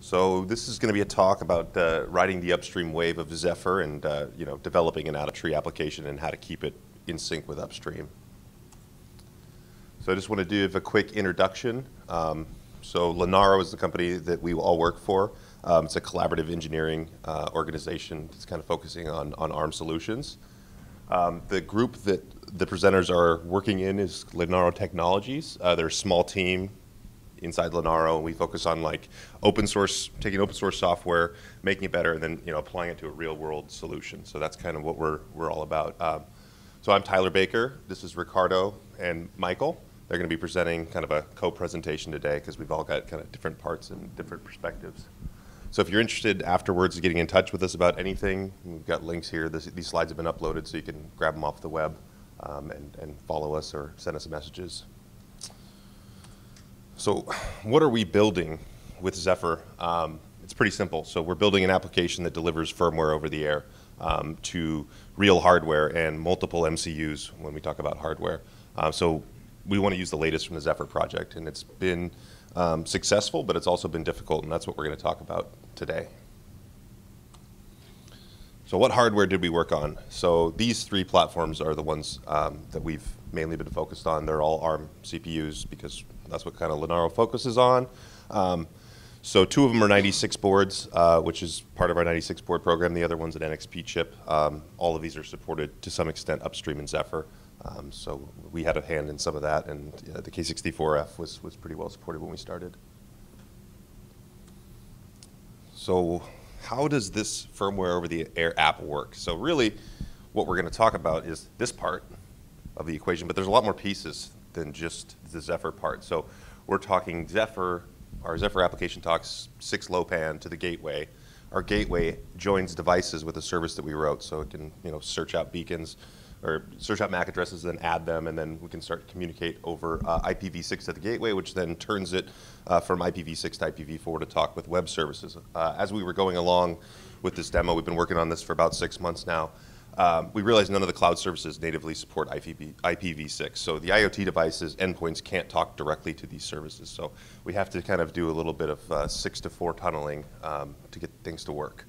So this is going to be a talk about uh, riding the upstream wave of Zephyr and uh, you know developing an out-of-tree application and how to keep it in sync with upstream. So I just want to give a quick introduction. Um, so Linaro is the company that we all work for. Um, it's a collaborative engineering uh, organization that's kind of focusing on, on ARM solutions. Um, the group that the presenters are working in is Linaro Technologies. Uh, they're a small team inside Linaro, and we focus on like open source, taking open source software, making it better, and then you know applying it to a real world solution. So that's kind of what we're we're all about. Um, so I'm Tyler Baker. This is Ricardo and Michael. They're going to be presenting kind of a co-presentation today because we've all got kind of different parts and different perspectives. So if you're interested afterwards in getting in touch with us about anything, we've got links here. This, these slides have been uploaded so you can grab them off the web um, and, and follow us or send us messages. So what are we building with Zephyr? Um, it's pretty simple. So we're building an application that delivers firmware over the air um, to real hardware and multiple MCUs when we talk about hardware. Uh, so we want to use the latest from the Zephyr project, and it's been um, successful, but it's also been difficult, and that's what we're going to talk about today. So what hardware did we work on? So these three platforms are the ones um, that we've mainly been focused on. They're all ARM CPUs because that's what kind of Linaro focuses on. Um, so two of them are 96 boards, uh, which is part of our 96 board program. The other one's an NXP chip. Um, all of these are supported to some extent upstream in Zephyr. Um, so we had a hand in some of that, and uh, the K64F was, was pretty well supported when we started. So how does this firmware over the air app work? So really, what we're going to talk about is this part of the equation, but there's a lot more pieces than just the Zephyr part. So we're talking Zephyr, our Zephyr application talks 6LoWPAN to the gateway. Our gateway joins devices with a service that we wrote, so it can you know search out beacons or search out MAC addresses, then add them, and then we can start to communicate over uh, IPv6 to the gateway, which then turns it uh, from IPv6 to IPv4 to talk with web services. Uh, as we were going along with this demo, we've been working on this for about six months now. Um, we realize none of the cloud services natively support IPv, IPv6. So the IoT devices, endpoints can't talk directly to these services. So we have to kind of do a little bit of uh, six to four tunneling um, to get things to work.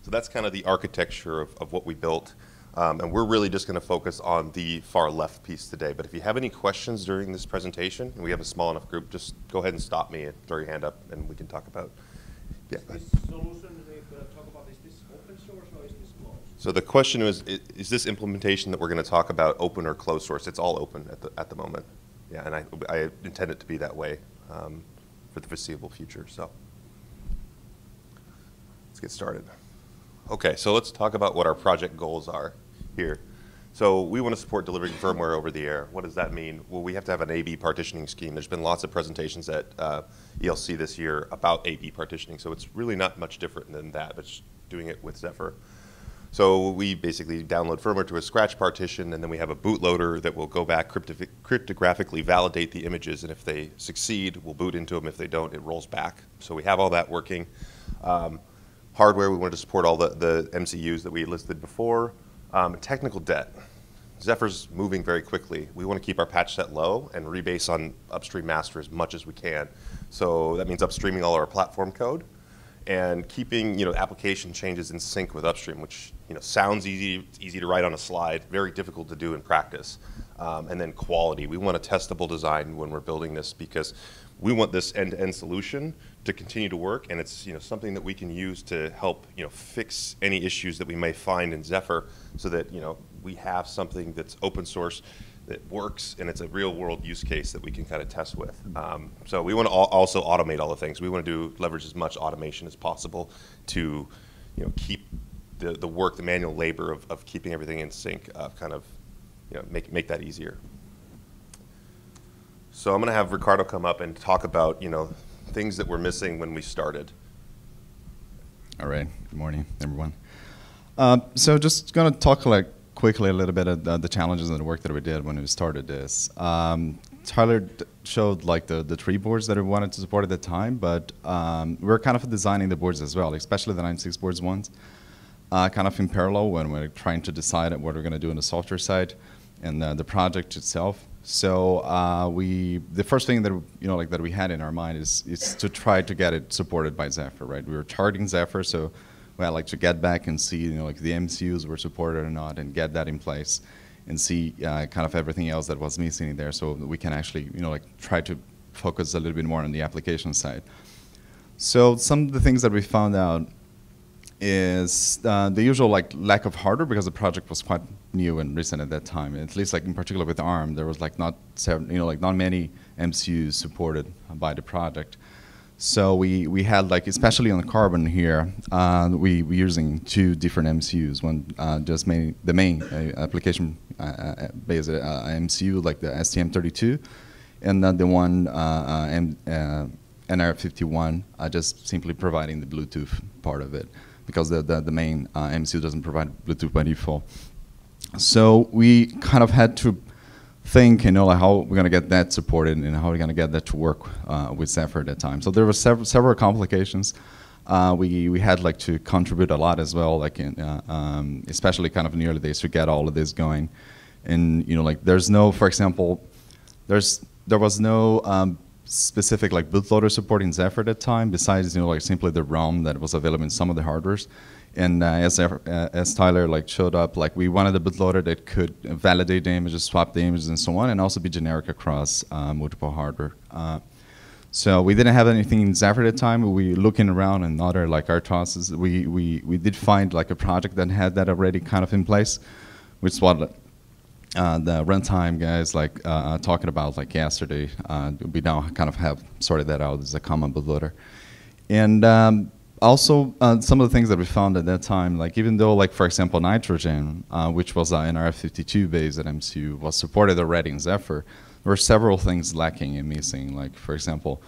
So that's kind of the architecture of, of what we built. Um, and we're really just going to focus on the far left piece today. But if you have any questions during this presentation, and we have a small enough group, just go ahead and stop me and throw your hand up, and we can talk about. Yeah. This solution we talk about is this open source or is this closed? So the question is, is this implementation that we're going to talk about open or closed source? It's all open at the at the moment. Yeah, and I I intend it to be that way um, for the foreseeable future. So let's get started. Okay, so let's talk about what our project goals are here. So we want to support delivering firmware over the air. What does that mean? Well, we have to have an AB partitioning scheme. There's been lots of presentations at uh, ELC this year about AB partitioning, so it's really not much different than that, but doing it with Zephyr. So we basically download firmware to a scratch partition, and then we have a bootloader that will go back cryptographically validate the images, and if they succeed, we'll boot into them. If they don't, it rolls back. So we have all that working. Um, hardware, we wanted to support all the, the MCUs that we listed before. Um, technical debt. Zephyr's moving very quickly. We want to keep our patch set low and rebase on upstream master as much as we can. So that means upstreaming all our platform code and keeping you know application changes in sync with upstream, which you know sounds easy, easy to write on a slide, very difficult to do in practice. Um, and then quality. We want a testable design when we're building this because we want this end-to-end solution to continue to work, and it's you know something that we can use to help you know fix any issues that we may find in Zephyr, so that you know we have something that's open source that works and it's a real world use case that we can kind of test with. Um, so we want to also automate all the things. We want to do leverage as much automation as possible to you know keep the, the work, the manual labor of, of keeping everything in sync, uh, kind of you know make make that easier. So I'm going to have Ricardo come up and talk about you know things that were missing when we started. All right. Good morning, everyone. Uh, so just going to talk like quickly a little bit of the, the, challenges and the work that we did when we started this. Um, Tyler showed like the, the three boards that we wanted to support at the time, but um, we are kind of designing the boards as well, especially the 96 boards ones, uh, kind of in parallel when we're trying to decide what we're going to do on the software side and uh, the project itself. So uh, we, the first thing that you know, like that we had in our mind is is to try to get it supported by Zephyr, right? We were targeting Zephyr, so we had like to get back and see, you know, like the MCUs were supported or not, and get that in place, and see uh, kind of everything else that was missing in there, so that we can actually, you know, like try to focus a little bit more on the application side. So some of the things that we found out is uh, the usual like lack of hardware because the project was quite new and recent at that time. At least like in particular with ARM, there was like not sev- you know like not many MCUs supported by the project. So we, we had like especially on the Carbon here, uh, we were using two different MCUs. One uh, just main, the main uh, application uh, uh, based uh, MCU like the STM32, and then the one uh, uh, M, uh, nRF51 uh, just simply providing the Bluetooth part of it because the, the, the main uh, MCU doesn't provide Bluetooth by default. So we kind of had to think, you know, like how we're going to get that supported and how we're going to get that to work uh, with Zephyr at that time. So there were several, several complications. Uh, we, we had like to contribute a lot as well, like in, uh, um, especially kind of in the early days to get all of this going. And, you know, like there's no, for example, there's, there was no um, specific like bootloader support in Zephyr at that time, besides you know like simply the ROM that was available in some of the hardwares. And uh, as uh, as Tyler like showed up, like we wanted a bootloader that could validate the images, swap the images, and so on, and also be generic across uh, multiple hardware. Uh, so we didn't have anything in Zephyr at the time. We looking around and other like RTOSs. We we we did find like a project that had that already kind of in place, which is what uh, the runtime guys like uh, uh, talking about like yesterday. Uh, we now kind of have sorted that out as a common bootloader, and um, also uh, some of the things that we found at that time, like even though like for example nitrogen, uh, which was an RF52 based at MCU, was supported already in Zephyr, there were several things lacking and missing. Like for example.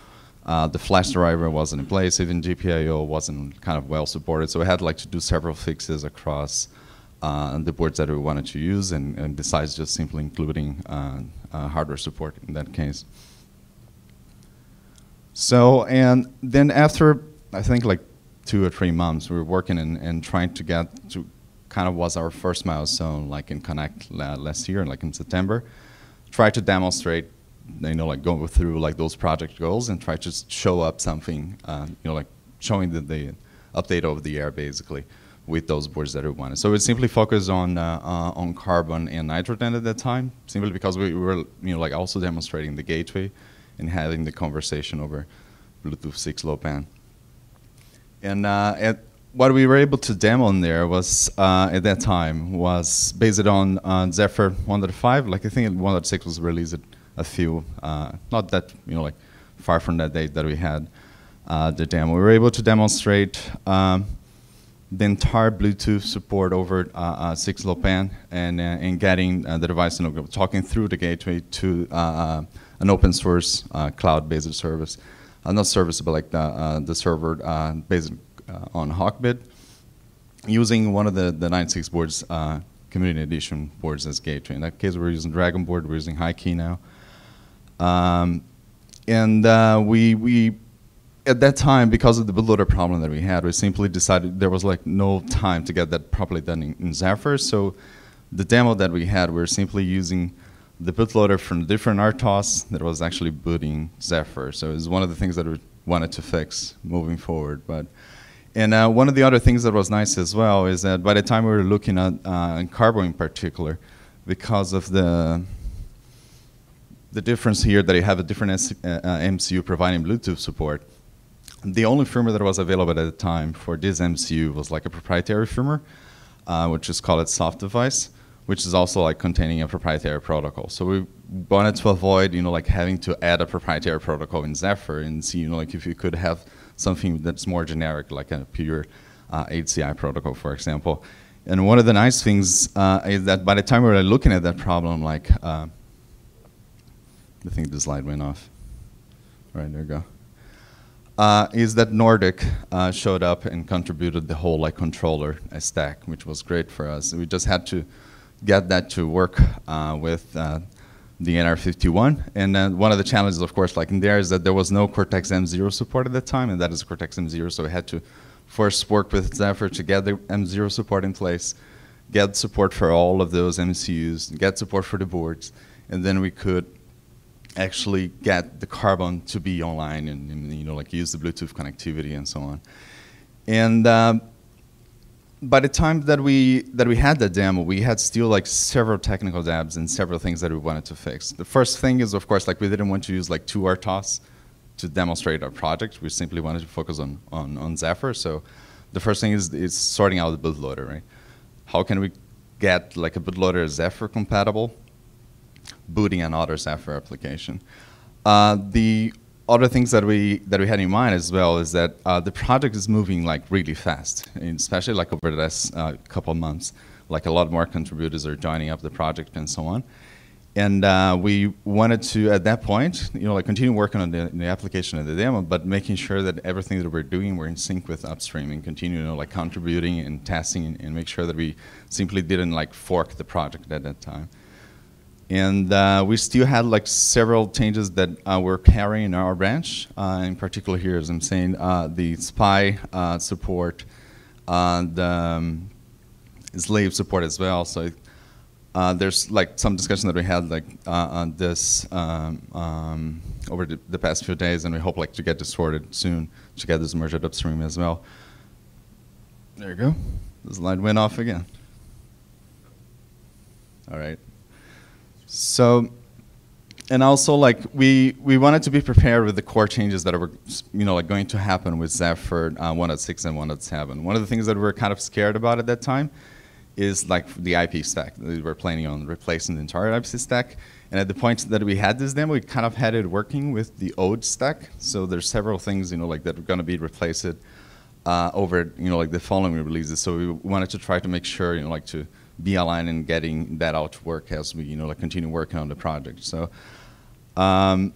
the flash driver wasn't in place. Even GPIO wasn't kind of well supported. So we had like to do several fixes across uh, the boards that we wanted to use, and, and besides just simply including uh, uh, hardware support in that case. So, and then after, I think like two or three months, we were working and, and trying to get to kind of was our first milestone, like in Connect last year, like in September, try to demonstrate, you know, like go through like those project goals and try to show up something, uh, you know, like showing the, the update over the air basically with those boards that we wanted. So we simply focused on uh, uh, on carbon and nitrogen at that time, simply because we were you know like also demonstrating the gateway and having the conversation over Bluetooth 6LoWPAN. And uh, at, what we were able to demo in there was uh, at that time was based on uh, Zephyr 1.5. Like I think 1.6 was released a few, uh, not that you know like far from that date that we had the demo. We were able to demonstrate. Um, the entire Bluetooth support over uh, uh, 6LoWPAN and, uh, and getting uh, the device, know, talking through the gateway to uh, uh, an open source cloud-based service. not service, but like the, the server based on Hawkbit, using one of the, the 96 boards, community edition boards as gateway. In that case, we're using Dragon board, we're using HiKey now. Um, and we, we at that time, because of the bootloader problem that we had, we simply decided there was like no time to get that properly done in, in Zephyr. So the demo that we had, we were simply using the bootloader from different RTOS that was actually booting Zephyr. So it was one of the things that we wanted to fix moving forward. But and uh, one of the other things that was nice as well is that by the time we were looking at uh, Carbon in particular, because of the the difference here that you have a different S uh, MCU providing Bluetooth support, the only firmware that was available at the time for this MCU was like a proprietary firmware, uh, which is called SoftDevice, which is also like containing a proprietary protocol. So we wanted to avoid, you know, like having to add a proprietary protocol in Zephyr and see, you know, like if you could have something that's more generic, like a pure uh, HCI protocol, for example. And one of the nice things uh, is that by the time we were looking at that problem, like, uh, I think the slide went off. All right, there go uh, is that Nordic uh, showed up and contributed the whole like controller stack, which was great for us. We just had to get that to work uh, with uh, the nRF51. And then one of the challenges, of course, like in there, is that there was no Cortex M0 support at that time, and that is Cortex M0. So we had to first work with Zephyr to get the M0 support in place, get support for all of those MCUs, get support for the boards, and then we could actually get the carbon to be online and, and you know like use the Bluetooth connectivity and so on. And um, by the time that we that we had that demo, we had still like several technical dabs and several things that we wanted to fix. The first thing is, of course, like we didn't want to use like two RTOS to demonstrate our project. We simply wanted to focus on on, on Zephyr. So the first thing is is sorting out the bootloader, right? How can we get like a bootloader Zephyr compatible, booting another Zephyr application? Uh, the other things that we that we had in mind as well is that uh, the project is moving like really fast, especially like over the last uh, couple of months. Like a lot more contributors are joining up the project and so on. And uh, we wanted to, at that point, you know, like continue working on the, the, application and the demo, but making sure that everything that we're doing, we're in sync with upstream and continue, you know, like contributing and testing and, and make sure that we simply didn't like fork the project at that time. And uh, we still had like several changes that uh, we're carrying in our branch. Uh, in particular here, as I'm saying, uh, the SPI uh, support, the um, slave support as well. So there's like some discussion that we had like on this um, um, over the, the, past few days, and we hope like to get this sorted soon to get this merged upstream as well. There you go. The slide went off again. All right. So, and also like we we wanted to be prepared with the core changes that were you know like going to happen with Zephyr uh, 1.6 and 1.7. One of the things that we were kind of scared about at that time is like the IP stack. We were planning on replacing the entire IP stack. And at the point that we had this demo, we kind of had it working with the old stack. So there's several things, you know, like that are going to be replaced uh, over, you know, like the following releases. So we wanted to try to make sure, you know, like to be aligned and getting that out to work as we you know like continue working on the project. So um,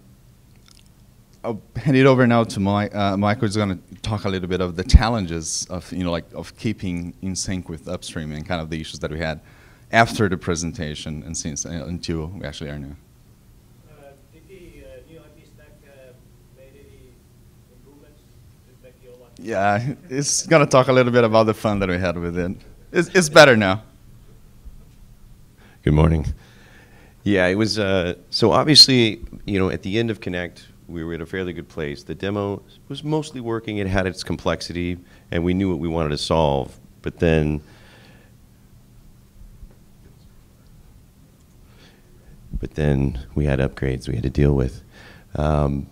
I'll hand it over now to Mike. Uh, Michael is going to talk a little bit of the challenges of you know like of keeping in sync with upstream and kind of the issues that we had after the presentation and since uh, until we actually are now. Uh, did the uh, new IP stack uh, any improvements to make the old IP? Yeah, it's going to talk a little bit about the fun that we had with it. It's, it's better now. Good morning. Yeah, it was, uh, so obviously, you know, at the end of Connect, we were at a fairly good place. The demo was mostly working, it had its complexity, and we knew what we wanted to solve. But then, but then we had upgrades we had to deal with. Um,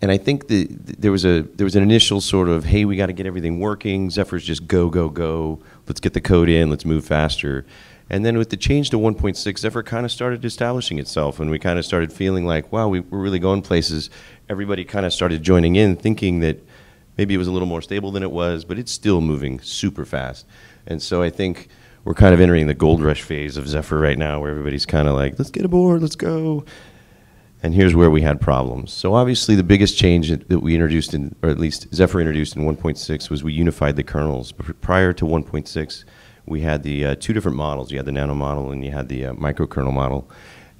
and I think the, the, there was a there was an initial sort of hey we got to get everything working Zephyr's just go go go let's get the code in let's move faster and then with the change to 1.6, Zephyr kind of started establishing itself, and we kind of started feeling like, wow, we, we're really going places. Everybody kind of started joining in, thinking that maybe it was a little more stable than it was, but it's still moving super fast. And so I think we're kind of entering the gold rush phase of Zephyr right now, where everybody's kind of like, let's get aboard, let's go. And here's where we had problems. So obviously, the biggest change that we introduced, in, or at least Zephyr introduced in 1.6, was we unified the kernels. Prior to 1.6, we had the uh, two different models. You had the nano model and you had the uh, microkernel model.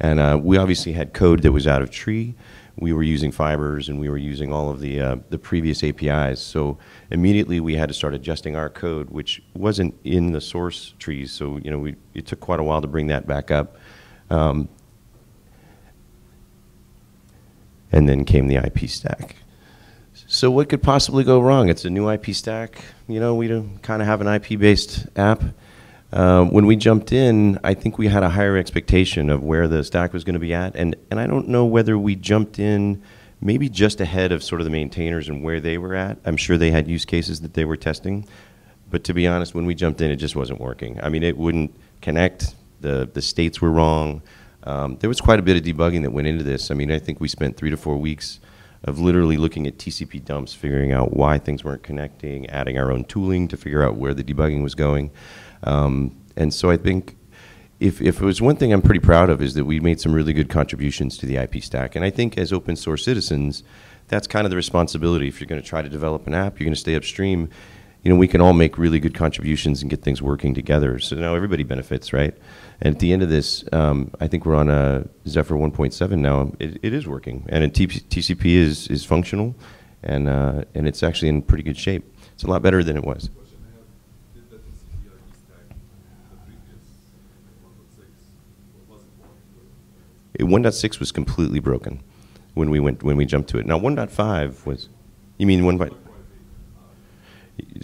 And uh, we obviously had code that was out of tree. We were using fibers and we were using all of the, uh, the previous APIs. So immediately we had to start adjusting our code, which wasn't in the source trees. So, you know, we, it took quite a while to bring that back up. Um, and then came the IP stack. So what could possibly go wrong? It's a new IP stack. You know, we kind of have an IP-based app. Uh, when we jumped in, I think we had a higher expectation of where the stack was going to be at, and and I don't know whether we jumped in maybe just ahead of sort of the maintainers and where they were at. I'm sure they had use cases that they were testing, but to be honest, when we jumped in, it just wasn't working. I mean, it wouldn't connect. The the states were wrong. Um, there was quite a bit of debugging that went into this. I mean, I think we spent three to four weeks of literally looking at TCP dumps, figuring out why things weren't connecting, adding our own tooling to figure out where the debugging was going. Um, and so I think if, if it was one thing I'm pretty proud of is that we made some really good contributions to the IP stack. And I think as open source citizens, that's kind of the responsibility. If you're going to try to develop an app, you're going to stay upstream. You know, we can all make really good contributions and get things working together. So now everybody benefits, right? And at the end of this, um, I think we're on a Zephyr 1.7 now. It, it is working, and TCP is is functional, and uh, and it's actually in pretty good shape. It's a lot better than it was. it- 1.6 was completely broken when we went when we jumped to it. Now 1.5 was, you mean 1. point-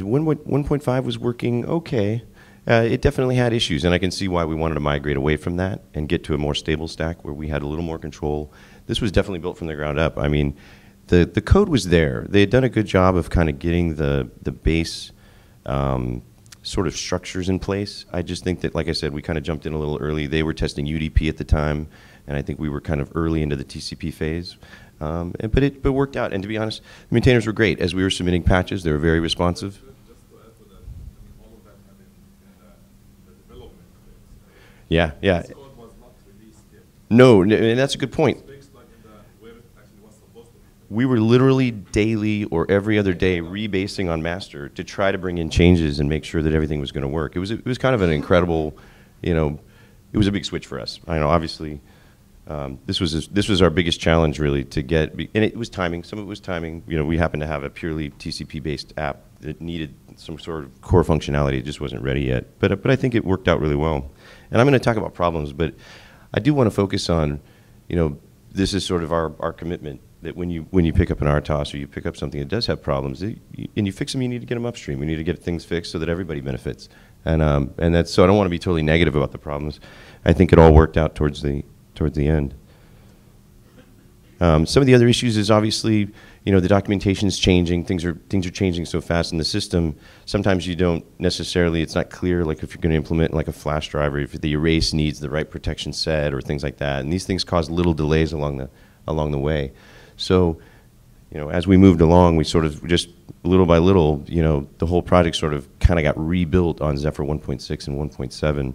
1 1.5 was working okay. Uh, it definitely had issues, and I can see why we wanted to migrate away from that and get to a more stable stack where we had a little more control. This was definitely built from the ground up. I mean, the, the code was there. They had done a good job of kind of getting the, the base um, sort of structures in place. I just think that, like I said, we kind of jumped in a little early. They were testing UDP at the time, and I think we were kind of early into the TCP phase. Um, and- but it but worked out. And to be honest, the maintainers were great. As we were submitting patches, they were very responsive. Just to add to that, I mean, all of that had in, in the, the development phase. Yeah, yeah. This code was not yet. No, and that's a good point. It's fixed like in the, where it actually was supposed to be. We were literally daily or every other day rebasing on master to try to bring in changes and make sure that everything was going to work. It was it was kind of an incredible, you know, it was a big switch for us. I know, obviously, um, this was this was our biggest challenge really to get, and it was timing. Some of it was timing. You know, we happened to have a purely TCP based app that needed some sort of core functionality. It just wasn't ready yet. But but I think it worked out really well. And I'm going to talk about problems, but I do want to focus on, you know, this is sort of our, our commitment that when you when you pick up an RTOS or you pick up something that does have problems that you- and you fix them, you need to get them upstream. We need to get things fixed so that everybody benefits. And um, and that's so I don't want to be totally negative about the problems. I think it all worked out towards the towards the end. Um, some of the other issues is obviously, you know, the documentation is changing. Things are things are changing so fast in the system. Sometimes you don't necessarily. It's not clear, like if you're going to implement like a flash driver, if the erase needs the right protection set or things like that. And these things cause little delays along the along the way. So, you know, as we moved along, we sort of just little by little, you know, the whole project sort of kind of got rebuilt on Zephyr 1.6 and 1.7.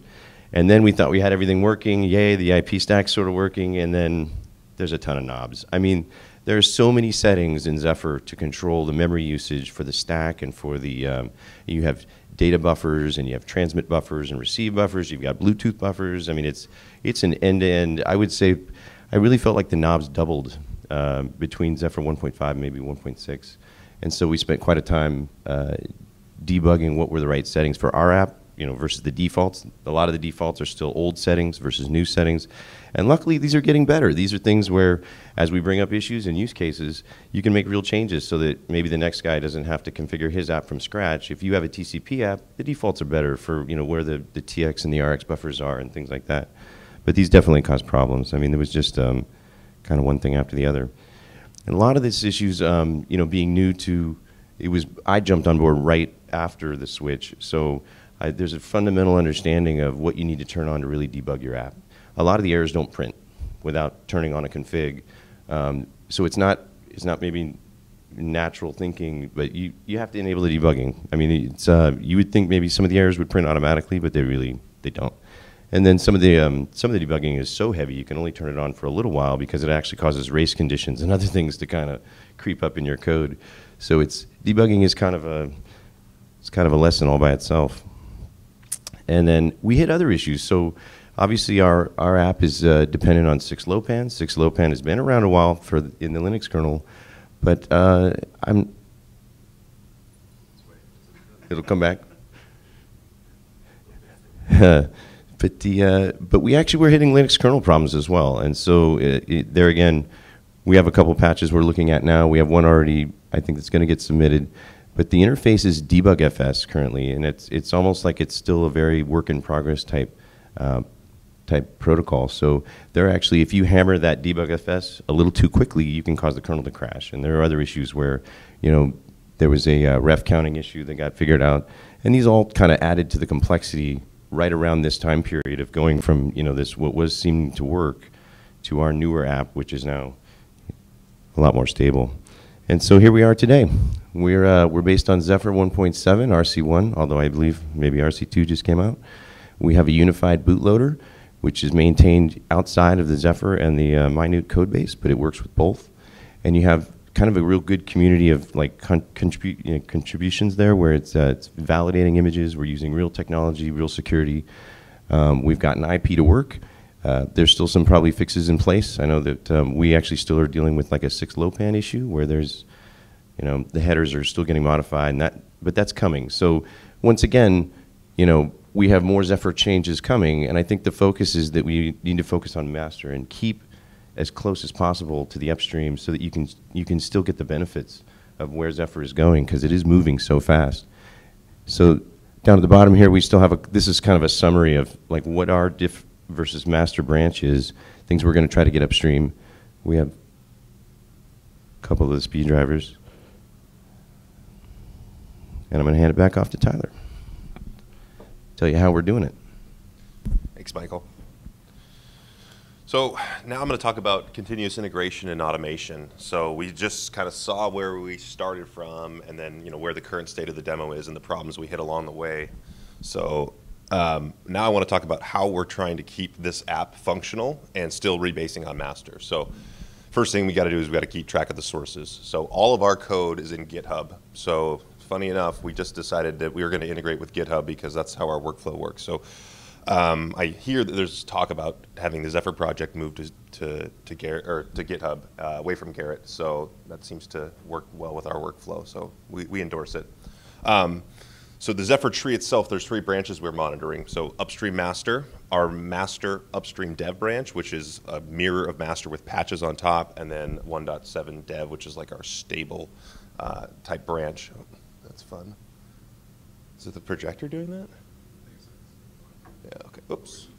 And then we thought we had everything working. Yay, the IP stack's sort of working. And then there's a ton of knobs. I mean, there's so many settings in Zephyr to control the memory usage for the stack and for the, um, you have data buffers and you have transmit buffers and receive buffers. You've got Bluetooth buffers. I mean, it's, it's an end-to-end, I would say, I really felt like the knobs doubled uh, between Zephyr 1.5 maybe 1.6. And so we spent quite a time uh, debugging what were the right settings for our app, you know, versus the defaults. A lot of the defaults are still old settings versus new settings. And luckily, these are getting better. These are things where, as we bring up issues and use cases, you can make real changes so that maybe the next guy doesn't have to configure his app from scratch. If you have a TCP app, the defaults are better for, you know, where the, the TX and the RX buffers are and things like that. But these definitely cause problems. I mean, there was just um, kind of one thing after the other. And a lot of these issues, um, you know, being new to, it was, I jumped on board right after the switch. So I, there's a fundamental understanding of what you need to turn on to really debug your app. A lot of the errors don't print without turning on a config. Um, so it's not, it's not maybe natural thinking, but you, you have to enable the debugging. I mean, it's, uh, you would think maybe some of the errors would print automatically, but they really, they don't. And then some of the um, some of the debugging is so heavy you can only turn it on for a little while because it actually causes race conditions and other things to kind of creep up in your code. So it's debugging is kind of a it's kind of a lesson all by itself. And then we hit other issues. So obviously our, our app is uh, dependent on 6LoWPAN. 6LoWPAN has been around a while for the, in the Linux kernel, but uh, I'm it'll come back. but the uh, but we actually were hitting Linux kernel problems as well, and so it, it, there again, we have a couple patches we're looking at now. We have one already, I think, that's going to get submitted. But the interface is debugfs currently, and it's it's almost like it's still a very work in progress type uh, type protocol. So there actually, if you hammer that debugfs a little too quickly, you can cause the kernel to crash. And there are other issues where, you know, there was a uh, ref counting issue that got figured out, and these all kind of added to the complexity right around this time period of going from you know this what was seeming to work to our newer app, which is now a lot more stable. And so here we are today. We're, uh, we're based on Zephyr 1.7, RC1, although I believe maybe RC2 just came out. We have a unified bootloader, which is maintained outside of the Zephyr and the uh, Mynewt code base, but it works with both. And you have kind of a real good community of like con- contribu- you know, contributions there where it's, uh, it's validating images. We're using real technology, real security. Um, we've gotten IP to work. Uh, there's still some probably fixes in place. I know that um, we actually still are dealing with like a 6LoWPAN issue where there's, you know, the headers are still getting modified, and that, but that's coming. So once again, you know, we have more Zephyr changes coming, and I think the focus is that we need to focus on master and keep as close as possible to the upstream so that you can you can still get the benefits of where Zephyr is going because it is moving so fast. So down at the bottom here, we still have a. This is kind of a summary of like what are diff versus master branch is. Things we're going to try to get upstream. We have a couple of the speed drivers, and I'm going to hand it back off to Tyler. Tell you how we're doing it. Thanks, Michael. So now I'm going to talk about continuous integration and automation. So we just kind of saw where we started from and then, you know, where the current state of the demo is and the problems we hit along the way. So um, now I want to talk about how we're trying to keep this app functional and still rebasing on master. So first thing we got to do is we got to keep track of the sources. So all of our code is in GitHub. So funny enough, we just decided that we were going to integrate with GitHub because that's how our workflow works. So um, I hear that there's talk about having the Zephyr project moved to to, to, or to GitHub uh, away from Gerrit. So that seems to work well with our workflow. So we, we endorse it. Um, so the Zephyr tree itself, there's three branches we're monitoring. So upstream master, our master upstream dev branch, which is a mirror of master with patches on top, and then 1.7 dev, which is like our stable uh, type branch. Oh, that's fun. Is it the projector doing that? Yeah, okay, oops.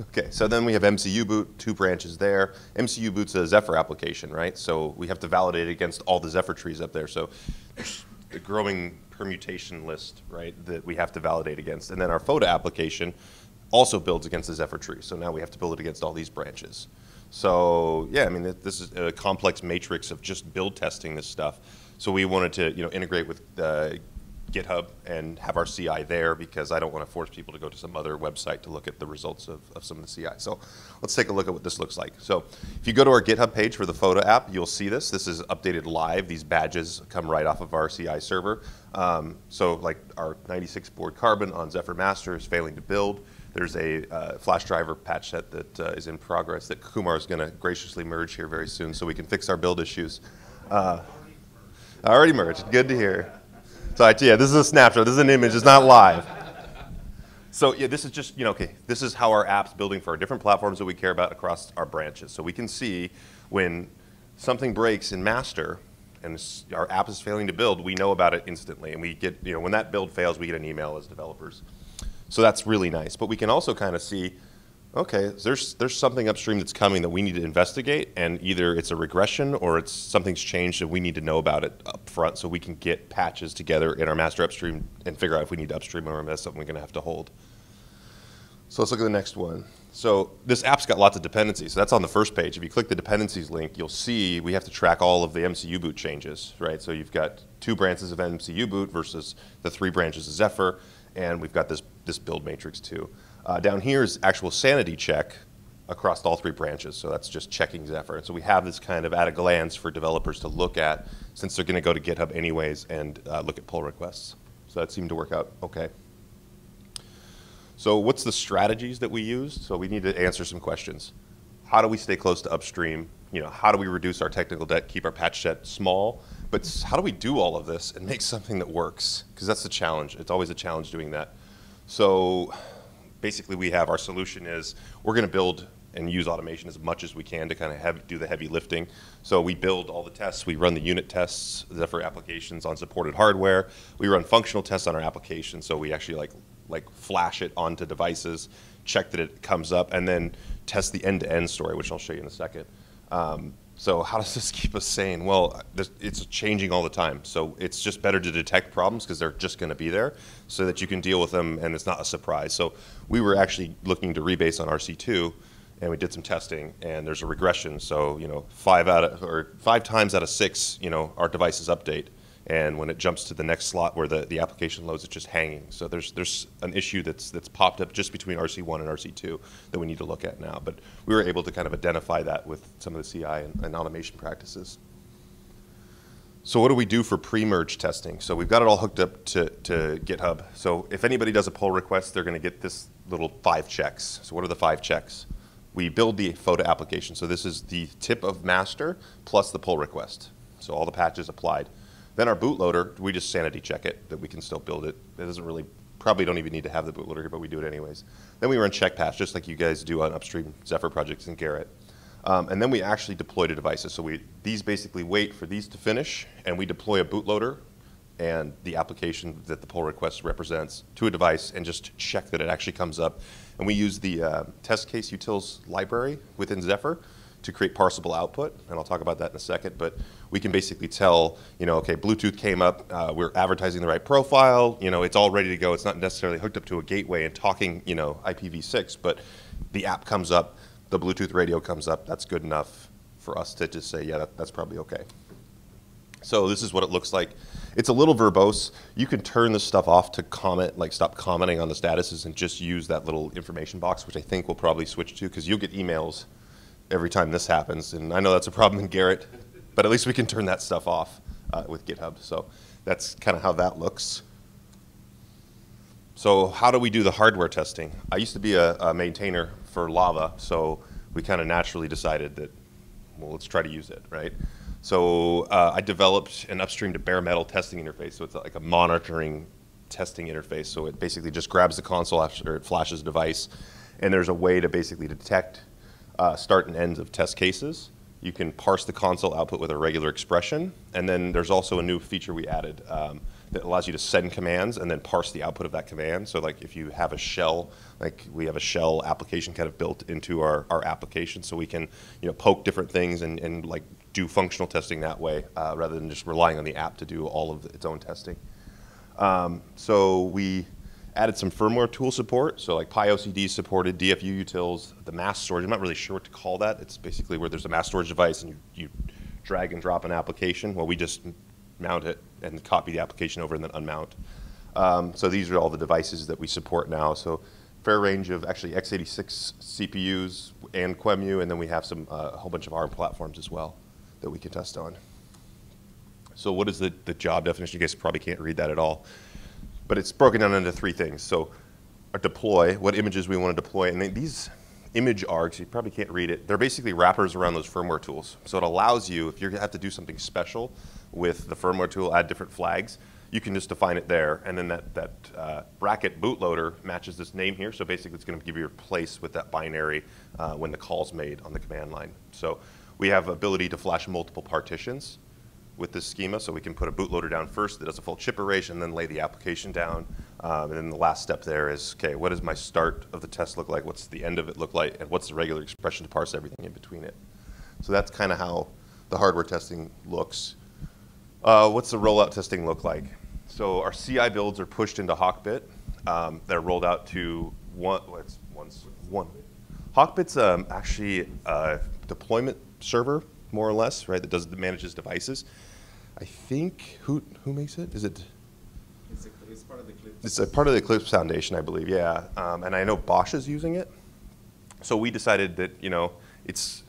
Okay, so then we have MCU boot, two branches there. MCU boot's a Zephyr application, right? So we have to validate against all the Zephyr trees up there. So a growing permutation list, right, that we have to validate against. And then our FOTA application also builds against the Zephyr tree. So now we have to build it against all these branches. So yeah, I mean, this is a complex matrix of just build testing this stuff. So we wanted to, you know, integrate with uh, GitHub and have our CI there because I don't want to force people to go to some other website to look at the results of, of some of the CI. So let's take a look at what this looks like. So if you go to our GitHub page for the FOTA app, you'll see this. This is updated live. These badges come right off of our CI server. Um, so like our 96 board carbon on Zephyr Master is failing to build. There's a uh, flash driver patch set that uh, is in progress that Kumar is going to graciously merge here very soon so we can fix our build issues. Uh, already merged. Good to hear. So yeah, this is a snapshot. This is an image. It's not live. So yeah, this is just, you know, okay, this is how our app's building for our different platforms that we care about across our branches. So we can see when something breaks in master and our app is failing to build, we know about it instantly. And we get, you know, when that build fails, we get an email as developers. So that's really nice. But we can also kind of see okay, there's, there's something upstream that's coming that we need to investigate, and either it's a regression or it's something's changed and we need to know about it up front so we can get patches together in our master upstream and figure out if we need to upstream or if that's something we're going to have to hold. So let's look at the next one. So this app's got lots of dependencies. So that's on the first page. If you click the dependencies link, you'll see we have to track all of the MCU boot changes, right? So you've got two branches of MCU boot versus the three branches of Zephyr, and we've got this, this build matrix too. Uh, down here is actual sanity check across all three branches. So that's just checking Zephyr. And so we have this kind of at a glance for developers to look at since they're going to go to GitHub anyways and uh, look at pull requests. So that seemed to work out okay. So what's the strategies that we use? So we need to answer some questions. How do we stay close to upstream? You know, how do we reduce our technical debt, keep our patch set small? But how do we do all of this and make something that works? Because that's the challenge. It's always a challenge doing that. So basically we have our solution is we're going to build and use automation as much as we can to kind of have, do the heavy lifting. So we build all the tests, we run the unit tests Zephyr applications on supported hardware. We run functional tests on our application, so we actually like like flash it onto devices, check that it comes up, and then test the end-to-end -end story, which I'll show you in a second. Um, so how does this keep us sane? Well, it's changing all the time. So it's just better to detect problems because they're just going to be there so that you can deal with them and it's not a surprise. So we were actually looking to rebase on RC2 and we did some testing and there's a regression. So, you know, five out of, or five times out of six, you know, our devices update and when it jumps to the next slot where the, the application loads, it's just hanging. So there's there's an issue that's that's popped up just between RC1 and RC2 that we need to look at now. But we were able to kind of identify that with some of the CI and, and automation practices. So what do we do for pre-merge testing? So we've got it all hooked up to, to GitHub. So if anybody does a pull request, they're going to get this little five checks. So what are the five checks? We build the FOTA application. So this is the tip of master plus the pull request. So all the patches applied. Then our bootloader, we just sanity check it, that we can still build it. It doesn't really probably don't even need to have the bootloader here, but we do it anyways. Then we run checkpatch, just like you guys do on upstream Zephyr projects in Gerrit. Um, and then we actually deploy to devices. So we these basically wait for these to finish, and we deploy a bootloader and the application that the pull request represents to a device and just check that it actually comes up. And we use the uh, test case utils library within Zephyr to create parsable output, and I'll talk about that in a second. But we can basically tell, you know, okay, Bluetooth came up, uh, we're advertising the right profile, you know, it's all ready to go. It's not necessarily hooked up to a gateway and talking, you know, IPv6, but the app comes up, the Bluetooth radio comes up. That's good enough for us to just say, yeah, that, that's probably okay. So this is what it looks like. It's a little verbose. You can turn this stuff off to comment, like stop commenting on the statuses and just use that little information box, which I think we'll probably switch to because you'll get emails every time this happens. And I know that's a problem in Gerrit, but at least we can turn that stuff off uh, with GitHub. So that's kind of how that looks. So how do we do the hardware testing? I used to be a, a maintainer for Lava, so we kind of naturally decided that, well, let's try to use it, right? So uh, I developed an upstream to bare metal testing interface. So it's like a monitoring testing interface. So it basically just grabs the console after it flashes a device, and there's a way to basically detect uh, start and ends of test cases. You can parse the console output with a regular expression, and then there's also a new feature we added um, that allows you to send commands and then parse the output of that command. So like if you have a shell, like we have a shell application kind of built into our, our application, so we can you know poke different things and, and like do functional testing that way uh, rather than just relying on the app to do all of its own testing. Um, so we added some firmware tool support. So like PyOCD supported DFU utils, the mass storage. I'm not really sure what to call that. It's basically where there's a mass storage device and you, you drag and drop an application. Well, we just mount it and copy the application over and then unmount. Um, so these are all the devices that we support now. So fair range of actually x86 CPUs and QEMU, and then we have some uh, a whole bunch of ARM platforms as well that we can test on. So what is the, the job definition? You guys probably can't read that at all. But it's broken down into three things. So deploy, what images we want to deploy, and then these image args, you probably can't read it, they're basically wrappers around those firmware tools. So it allows you, if you have to do something special with the firmware tool, add different flags, you can just define it there, and then that, that uh, bracket bootloader matches this name here, so basically it's going to give you your place with that binary uh, when the call's made on the command line. So we have ability to flash multiple partitions with this schema, so we can put a bootloader down first that does a full chip erase and then lay the application down. Um, and then the last step there is, okay, what does my start of the test look like? What's the end of it look like? And what's the regular expression to parse everything in between it? So that's kind of how the hardware testing looks. Uh, what's the rollout testing look like? So our CI builds are pushed into Hawkbit. Um, they're rolled out to one, what's one's one. Hawkbit's um, actually a deployment server, more or less, right, that does that manages devices. I think who who makes it? Is it? It's, a, it's part of the clip. It's a part of the Eclipse Foundation, I believe. Yeah, um, and I know Bosch is using it. So we decided that you know it's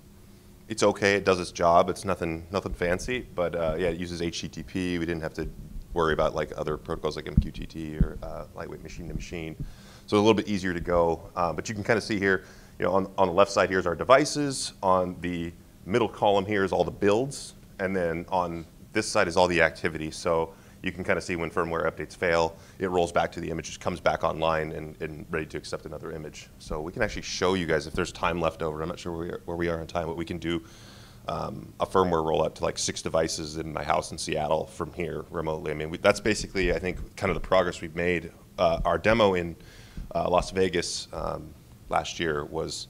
it's okay. It does its job. It's nothing nothing fancy, but uh, yeah, it uses HTTP. We didn't have to worry about like other protocols like MQTT or uh, lightweight machine to machine. So it's a little bit easier to go. Uh, but you can kind of see here, you know, on, on the left side here's our devices. On the middle column here is all the builds, and then on this side is all the activity. So you can kind of see when firmware updates fail, it rolls back to the image, comes back online and, and ready to accept another image. So we can actually show you guys if there's time left over. I'm not sure where we are, where we are in time, but we can do um, a firmware rollout to like six devices in my house in Seattle from here remotely. I mean, we, that's basically, I think, kind of the progress we've made. Uh, our demo in uh, Las Vegas um, last year was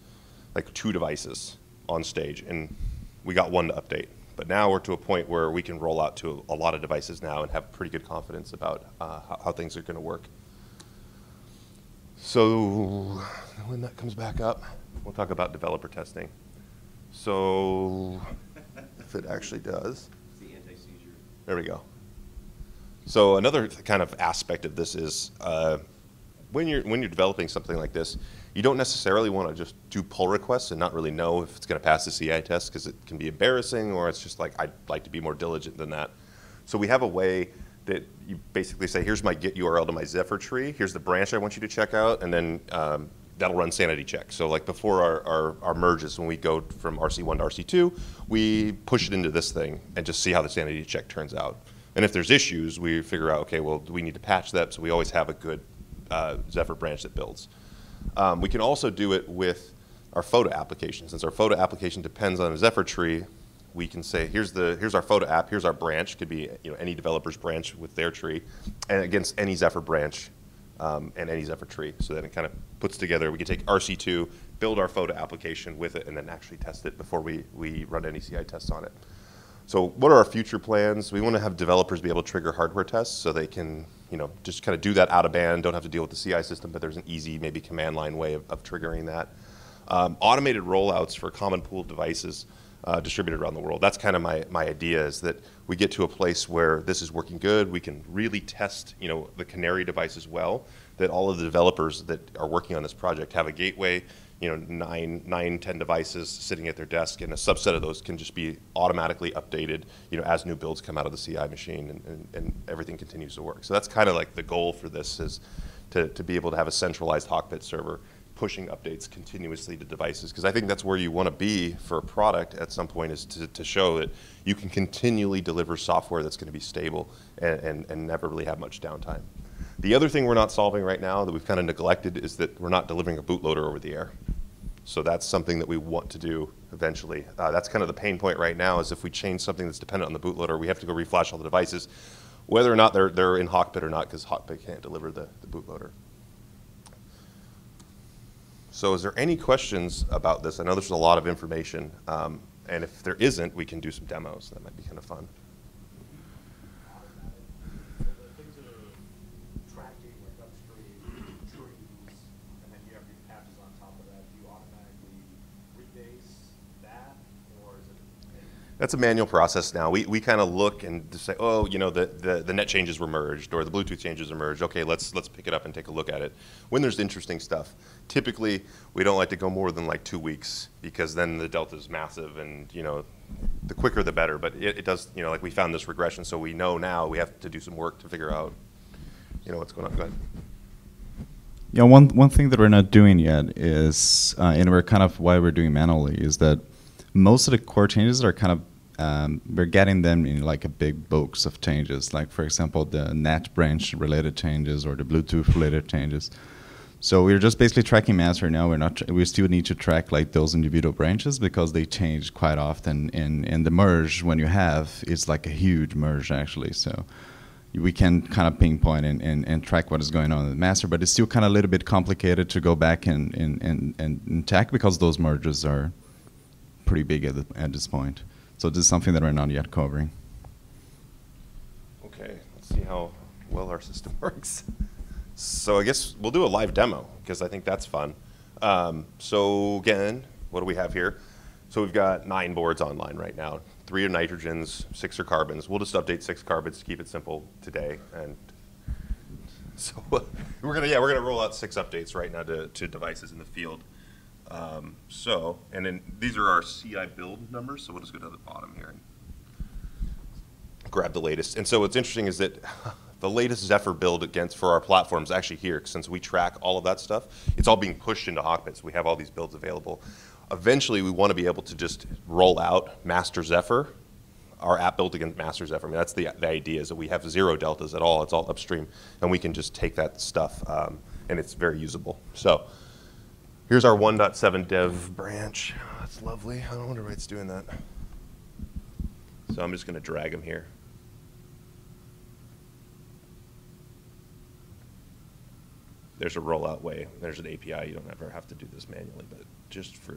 like two devices on stage, and we got one to update. But now we're to a point where we can roll out to a lot of devices now and have pretty good confidence about uh, how, how things are going to work. So when that comes back up, we'll talk about developer testing. So if it actually does. There we go. So another kind of aspect of this is uh, when you're when you're developing something like this, you don't necessarily want to just do pull requests and not really know if it's going to pass the CI test because it can be embarrassing or it's just like I'd like to be more diligent than that. So we have a way that you basically say, here's my Git URL to my Zephyr tree, here's the branch I want you to check out, and then um, that'll run sanity check. So like before our, our, our, merges, when we go from RC1 to RC2, we push it into this thing and just see how the sanity check turns out. And if there's issues, we figure out, okay, well, do we need to patch that, so we always have a good uh, Zephyr branch that builds. Um, we can also do it with our FOTA application. Since our FOTA application depends on a Zephyr tree, we can say, here's the here's our FOTA app, here's our branch, could be you know any developer's branch with their tree, and against any Zephyr branch um, and any Zephyr tree. So then it kind of puts together, we can take RC2, build our photo application with it, and then actually test it before we, we run any CI tests on it. So what are our future plans? We want to have developers be able to trigger hardware tests so they can, you know, just kind of do that out of band, don't have to deal with the CI system, but there's an easy, maybe command line way of, of triggering that. Um, automated rollouts for common pool devices uh, distributed around the world. That's kind of my, my idea is that we get to a place where this is working good. We can really test, you know, the Canary device as well. That all of the developers that are working on this project have a gateway, you know, nine, nine, ten devices sitting at their desk, and a subset of those can just be automatically updated, you know, as new builds come out of the CI machine, and, and, and everything continues to work. So that's kind of like the goal for this is to, to be able to have a centralized Hawkbit server pushing updates continuously to devices because I think that's where you want to be for a product at some point is to, to show that you can continually deliver software that's going to be stable and, and, and never really have much downtime. The other thing we're not solving right now that we've kind of neglected is that we're not delivering a bootloader over the air. So that's something that we want to do eventually. Uh, that's kind of the pain point right now is if we change something that's dependent on the bootloader, we have to go reflash all the devices, whether or not they're, they're in Hawkbit or not because Hawkbit can't deliver the, the bootloader. So is there any questions about this? I know there's a lot of information, um, and if there isn't, we can do some demos. That might be kind of fun. So the things that are tracking like upstream trees, and then you have your patches on top of that, do you automatically rebase that, or is it? That's a manual process now. We, we kind of look and say, oh, you know, the, the, the net changes were merged or the Bluetooth changes are merged. Okay, let's, let's pick it up and take a look at it. When there's interesting stuff, typically we don't like to go more than like two weeks because then the delta is massive and, you know, the quicker the better. But it, it does, you know, like we found this regression, so we know now we have to do some work to figure out, you know, what's going on. Go. Yeah, one one thing that we're not doing yet is, uh, and we're kind of why we're doing manually is that most of the core changes are kind of um, we're getting them in like a big box of changes. Like for example, the net branch related changes or the Bluetooth related changes. So we're just basically tracking master now. We're not. We still need to track like those individual branches because they change quite often. And and the merge when you have is like a huge merge actually. So we can kind of pinpoint and, and, and track what is going on in the master, but it's still kind of a little bit complicated to go back and, and, and, and track because those merges are pretty big at, the, at this point. So this is something that we're not yet covering. Okay, let's see how well our system works. So I guess we'll do a live demo because I think that's fun. Um, so again, what do we have here? So we've got nine boards online right now. Three are nitrogens, six are carbons. We'll just update six carbons to keep it simple today. And so we're gonna yeah we're gonna roll out six updates right now to, to devices in the field. Um, so and then these are our CI build numbers. So we'll just go to the bottom here and grab the latest. And so what's interesting is that the latest Zephyr build against for our platform is actually here. Since we track all of that stuff, it's all being pushed into Hawkbit. So we have all these builds available. Eventually, we want to be able to just roll out Master Zephyr, our app built against Master Zephyr. I mean, that's the, the idea is that we have zero deltas at all. It's all upstream, and we can just take that stuff, um, and it's very usable. So here's our 1.7 dev branch. That's lovely. I don't wonder why it's doing that. So I'm just going to drag them here. there's a rollout way. There's an API. You don't ever have to do this manually, but just for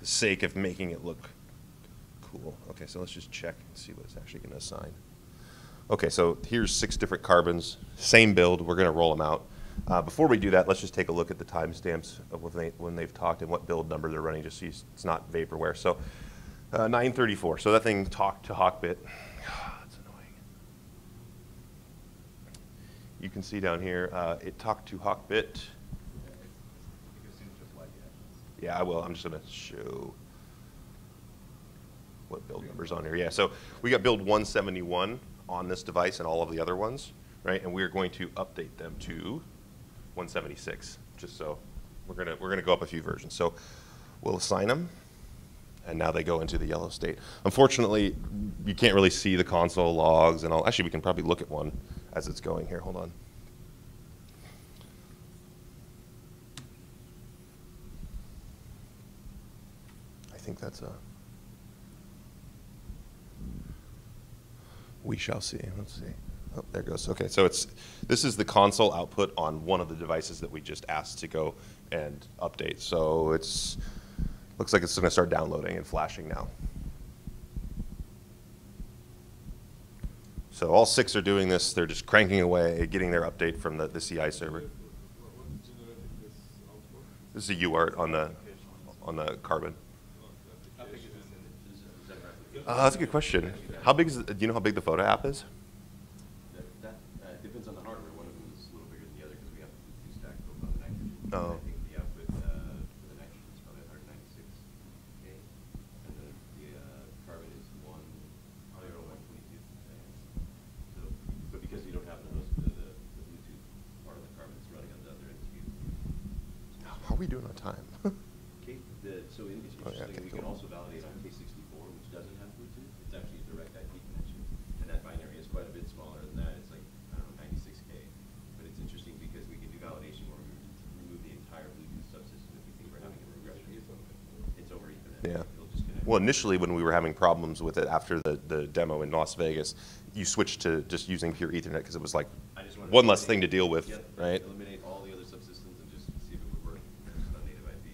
the sake of making it look cool. Okay, so let's just check and see what it's actually going to assign. Okay, so here's six different carbons, same build. We're going to roll them out. Uh, before we do that, let's just take a look at the timestamps of when, they, when they've talked and what build number they're running, just so it's not vaporware. So uh, 934. So that thing talked to Hawkbit. That's annoying. You can see down here, uh, it talked to Hawkbit. Yeah, I will. I'm just going to show what build number's on here. Yeah, so we got build 171 on this device and all of the other ones, right? And we're going to update them to 176, just so we're gonna, we're gonna go up a few versions. So we'll assign them, and now they go into the yellow state. Unfortunately, you can't really see the console logs and all. Actually, we can probably look at one as it's going here. Hold on. I think that's a. We shall see. Let's see. Oh, there it goes. Okay, so it's this is the console output on one of the devices that we just asked to go and update. So it's looks like it's going to start downloading and flashing now. So all six are doing this. They're just cranking away, getting their update from the, the CI server. This is a UART on the on the carbon. Uh, that's a good question. How big is? Do you know how big the FOTA app is? That, that uh, depends on the hardware. One of them is a little bigger than the other because we have the two stack built on the nitrogen. Oh. I think the output uh, for the nitrogen is probably 196 K, and the, the uh, carbon is one, probably around 122 megahertz. So, but because you don't have the, host- the, the the Bluetooth part of the carbon, it's running on the other end. How are we doing on time? K, the, so in- it's Oh, yeah, interesting, okay, we can cool. also validate on K64, which doesn't have Bluetooth. It's actually a direct IP connection. And that binary is quite a bit smaller than that. It's like, I don't know, 96K. But it's interesting because we can do validation where we remove the entire Bluetooth subsystem if we think we're having a regression. It's over Ethernet. Yeah. It'll just connect. Well, initially, when we were having problems with it after the, the demo in Las Vegas, you switched to just using pure Ethernet because it was like I just wanted one to less thing to deal with, Yep, right? Eliminate all the other subsystems and just see if it would work just on native IP.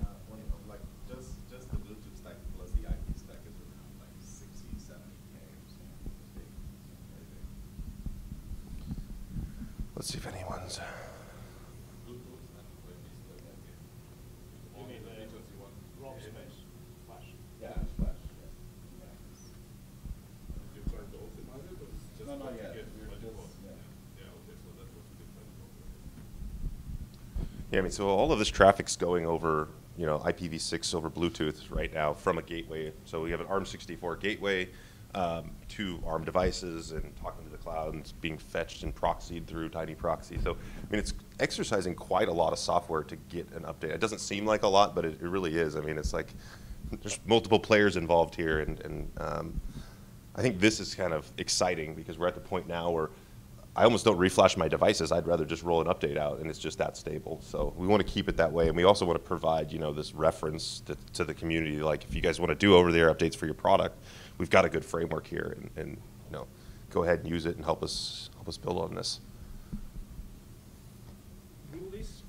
Uh, one of, like, just, just the Bluetooth stack plus the IP stack is around like sixty, seventy K or something. It's big. It's very big. Let's see if anyone's. Bluetooth and maybe still can get You all mean, the uh, features you want. Raw in it. space, flash. Yeah, flash, yeah. Yeah. Did you try to optimize it, or it's just No, not what you yet. get We're by just- default? yeah. Yeah, okay, so that was a different problem. Yeah, I mean, so all of this traffic's going over, you know, IPv6 over Bluetooth right now from a gateway. So we have an ARM64 gateway um, to ARM devices and talking to the cloud and it's being fetched and proxied through Tiny Proxy. So, I mean, it's exercising quite a lot of software to get an update. It doesn't seem like a lot, but it, it really is. I mean, it's like there's multiple players involved here, and, and um, I think this is kind of exciting because we're at the point now where I almost don't reflash my devices. I'd rather just roll an update out, and it's just that stable. So we want to keep it that way, and we also want to provide, you know, this reference to, to the community. Like, if you guys want to do over-the-air updates for your product, we've got a good framework here, and, and you know, go ahead and use it and help us help us build on this. Will this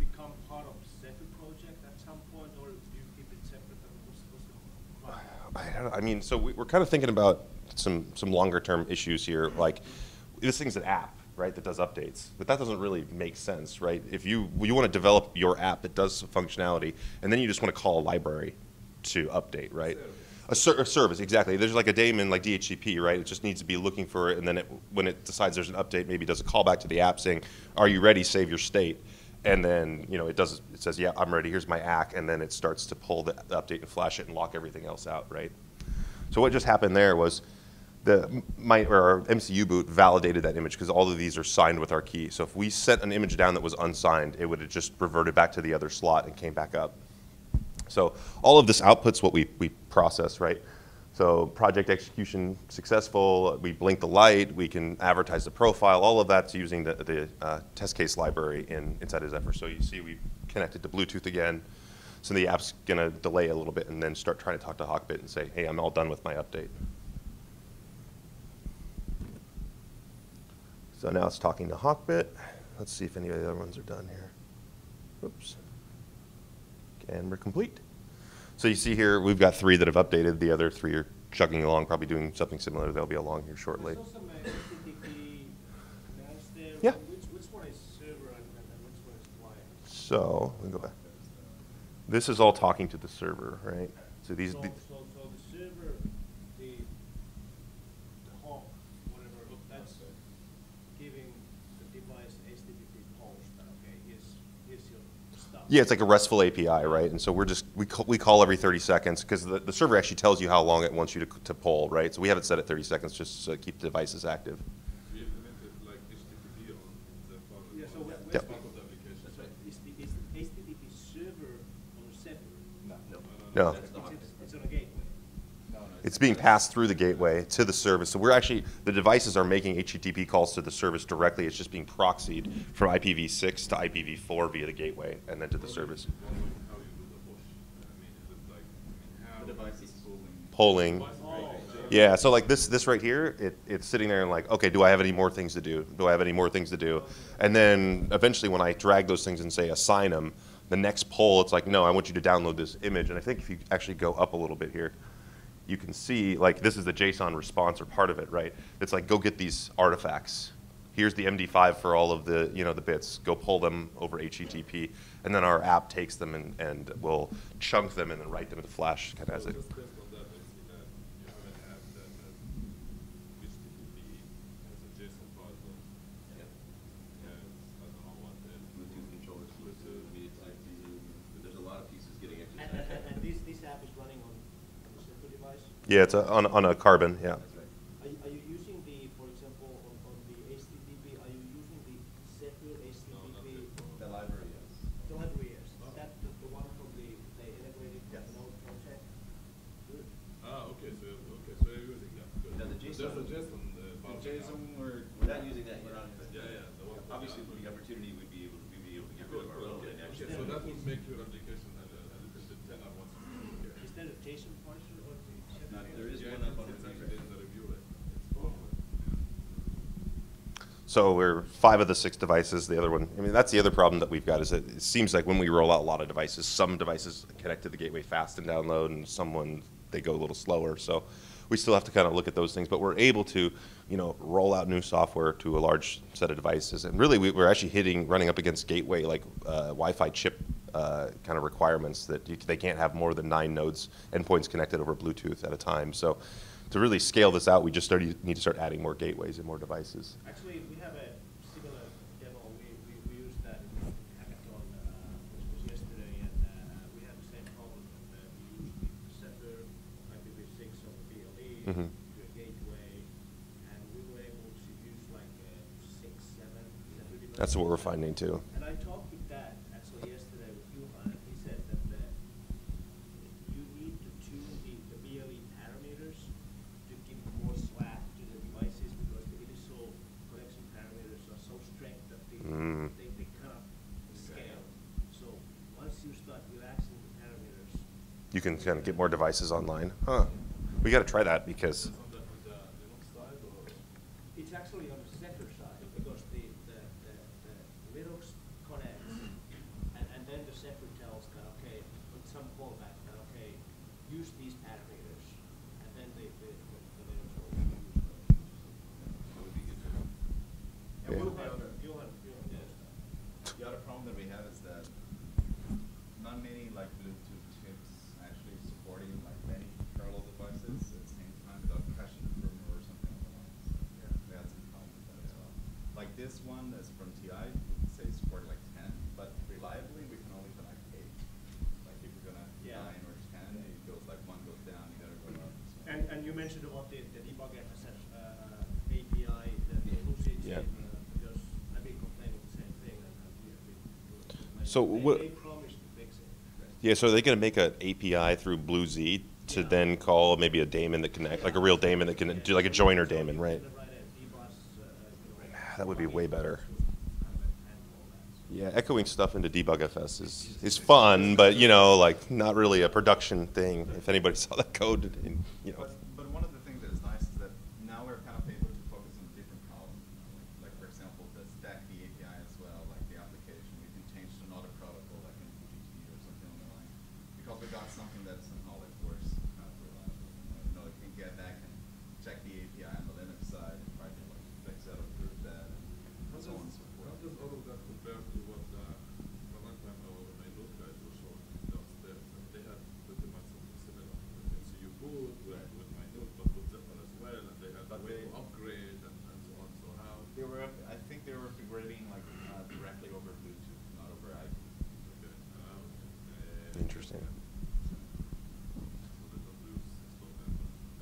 become part of Zephyr project at some point, or do you keep it separate, and what's, what's the plan? I, don't, I mean, so we, we're kind of thinking about some some longer term issues here. Like, this thing's an app, right, that does updates, but that doesn't really make sense, right? If you you want to develop your app that does functionality, and then you just want to call a library to update, right? A, ser- a service, exactly. There's like a daemon like DHCP, right? It just needs to be looking for it, and then it, when it decides there's an update, maybe does a callback to the app saying, "Are you ready? Save your state." And then you know it does. It says, "Yeah, I'm ready. Here's my ACK," and then it starts to pull the update and flash it and lock everything else out, right? So what just happened there was the my or our MCU boot validated that image because all of these are signed with our key. So if we sent an image down that was unsigned, it would have just reverted back to the other slot and came back up. So all of this outputs what we, we process, right? So project execution successful, we blink the light, we can advertise the profile, all of that's using the, the uh, test case library in, inside of Zephyr. So you see we connected to Bluetooth again. So the app's gonna delay a little bit and then start trying to talk to Hawkbit and say, hey, I'm all done with my update. So now it's talking to Hawkbit. Let's see if any of the other ones are done here. Oops. And we're complete. So you see here, we've got three that have updated. The other three are chugging along, probably doing something similar. They'll be along here shortly. There's also some uh, there. Yeah. Which, which one is server and, which one is client? So, let me go back. This is all talking to the server, right? So these, So, the- so, so the server, the, the hawk, whatever, that's giving the device HTTP post, okay, here's, here's your stuff. Yeah, it's like a RESTful API, right? And so we're just, we call, we call every 30 seconds because the, the server actually tells you how long it wants you to, to poll, right? So we have it set at 30 seconds just to keep the devices active. We like HTTP on the phone. Yeah, so where- Yep. where's Part the. That's right, is the, is the HTTP server on the server? No. No. It's, it's, it's on a gateway. No, no. It's being passed through the gateway to the service. So we're actually, the devices are making HTTP calls to the service directly. It's just being proxied from IPv6 to IPv4 via the gateway and then to the service. Polling. Yeah, so like this, this right here, it, it's sitting there and like, okay, do I have any more things to do? Do I have any more things to do? And then eventually when I drag those things and say assign them, the next poll, it's like, no, I want you to download this image. And I think if you actually go up a little bit here, you can see, like, this is the JSON response or part of it, right? It's like, go get these artifacts. Here's the MD5 for all of the, you know, the bits. Go pull them over HTTP. And then our app takes them and, and will chunk them and then write them into Flash kind of as it. just based on that, I see that you have an app that has HTTP as a JSON file. so- Yeah, it's- I don't know what the. Bluetooth controllers, Bluetooth, media type, there's a lot of pieces getting And, and, and- and this, this app is running on, on the Cisco device? Yeah, it's a, on, on a carbon, yeah. Are you, are you using the, for example, on, on the HTTP, are you using the Zephyr HTTP? The library, yes. The library is, is that the, the one from the, they integrated from Yes. the Node project? Good. Ah, okay, so, okay, so you're using that, good. Yeah, the But JSON There's a JSON. uh, file now. we're, we're not using that yet. Yeah, yeah, the one from Obviously, the- the opportunity would be, able- we'd be able to get rid Good, of our good, own okay, and okay, actually. so that would make your application a little, a little bit thinner once you get. Is that a JSON parser or the? No, there is Yeah, one up on it's- the It's project. actually in the review, right? It's on the- So we're five of the six devices. The other one, I mean, that's the other problem that we've got is that it seems like when we roll out a lot of devices, some devices connect to the gateway fast and download, and someone they go a little slower. So we still have to kind of look at those things, but we're able to, you know, roll out new software to a large set of devices. And really, we, we're actually hitting, running up against gateway like uh, Wi-Fi chip uh, kind of requirements that they can't have more than nine nodes endpoints connected over Bluetooth at a time. So to really scale this out, we just need to start adding more gateways and more devices. Actually, we have a similar demo, we, we, we used that in hackathon, uh, which was yesterday, and, uh, we had the same problem, that uh, we used the Zephyr, IPv6 on the BLE, Mhm. to a gateway, and we were able to use like, uh, six, seven Zephyr devices. That's what we're finding too. And I talked with Dad actually yesterday with Johan, and he said that uh, you need to tune the, the BLE parameters to give more slack to the devices because the initial connection parameters are so strict that they, Mm. they, they cannot scale. So once you start relaxing the parameters, You can kind of get more devices online. Huh. We got to try that because It's on the, on the Linux side or? it's actually on the Zephyr side because the, the, the, the Linux connects and, and then the Zephyr tells kind of, okay, with some callback, kind of, okay, use these parameters. And then the, the, the the Linux will use those. That would be good to know. And Yeah. we'll have, you'll have, you'll have those stuff. The other problem that we have is that not many like Bluetooth chips actually supporting like many parallel devices at the same time without crashing the firmware or something like that. So we had some problem with that as well. Like this one is from TI, we can say support like ten, but reliably we can only connect eight. Like if you're gonna Yeah. nine or ten, it goes like one goes down, you gotta go up. so- And, and you mentioned about the, the debugfs, uh, API, the the Lucid, Yeah. uh, because I've been complaining the same thing and uh, we have been. So they- what- They promised to fix it. yeah. So are they going to make an API through BlueZ to Yeah. then call maybe a daemon that connect, like a real daemon that can do like a joiner daemon, right? That would be way better. Yeah, echoing stuff into debugfs is is fun, but you know, like not really a production thing. If anybody saw that code, in, you know. But, but one of the things that is nice is that now we're kind of able to focus on different problems. Like, like for example, the stack the API as well, like the application, we can change to another protocol like in BGP or something on the line. Because we got something that somehow like works kind of reliable. You know, you can get back and check the API on the Linux side and try to like fix that or prove that and How so on and does, so how forth. does all of that compare to what, uh, a long time ago, when my those guys were showing downstairs, and they had pretty much something similar. So you could with, with my note, but with Zephyr as well, and they had a But way they- to upgrade and, and so on, so how? They were, up- I think they were upgrading like uh, directly over Bluetooth, not over IP. Okay, uh, uh, Interesting. So they don't lose install them.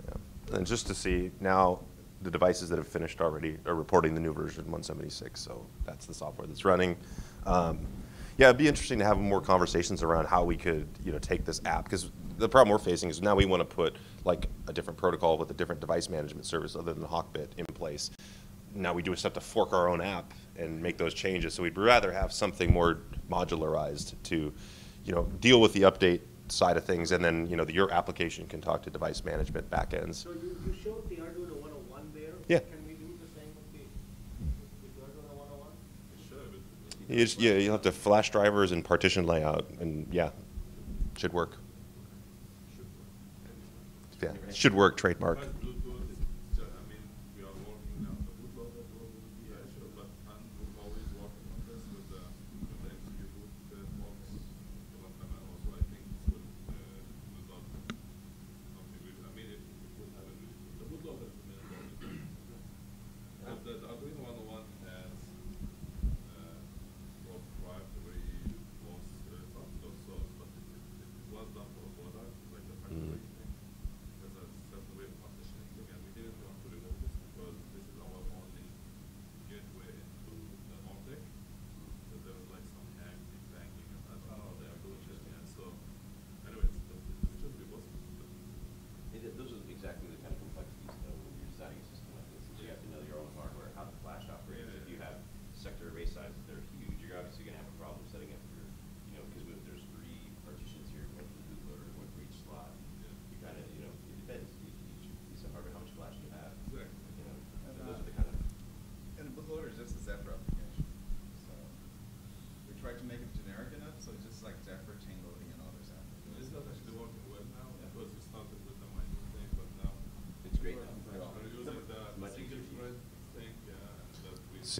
Yeah. And just to see now, the devices that have finished already are reporting the new version 176. So that's the software that's running. Um, yeah, it'd be interesting to have more conversations around how we could, you know, take this app because the problem we're facing is now we want to put like a different protocol with a different device management service other than Hawkbit in place. Now we do just have to fork our own app and make those changes. So we'd rather have something more modularized to, you know, deal with the update side of things, and then you know the, your application can talk to device management backends. So you, you showed the Arduino 101 there. Yeah. Can we do the same with the, with the Arduino 101? Should, you yeah, you'll have to flash drivers and partition layout, and yeah, should work. Should work. Yeah, should work trademark.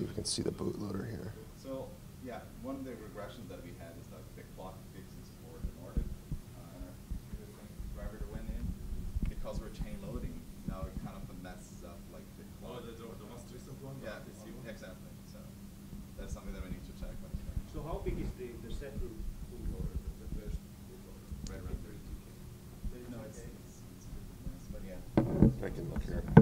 see if we can see the bootloader here. So, yeah, one of the regressions that we had is that big block fixes for the Nordic uh, driver to win in. Because we're chain loading, now it kind of messes up like the oh, clock. Oh, the, the, most recent one? Yeah, it's, you, exactly. So that's something that we need to check. So how big is the, the set root bootloader, the first? Right around 32K. No, it's, it's, it's, it's, but yeah. I can look here.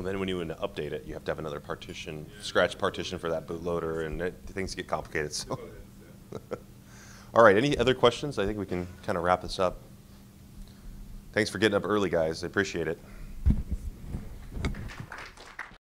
Well, then when you want to update it, you have to have another partition, scratch partition for that bootloader, and it, things get complicated. So. All right, any other questions? I think we can kind of wrap this up. Thanks for getting up early, guys. I appreciate it.